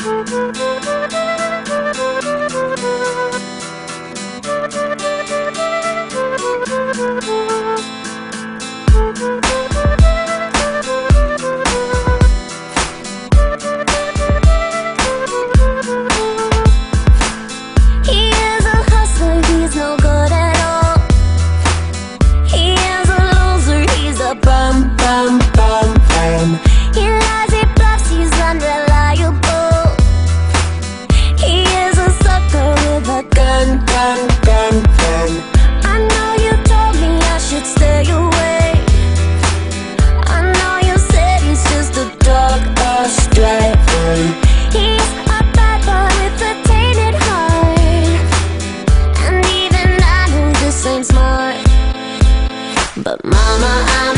Thank you. But mama, I'm